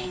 うん。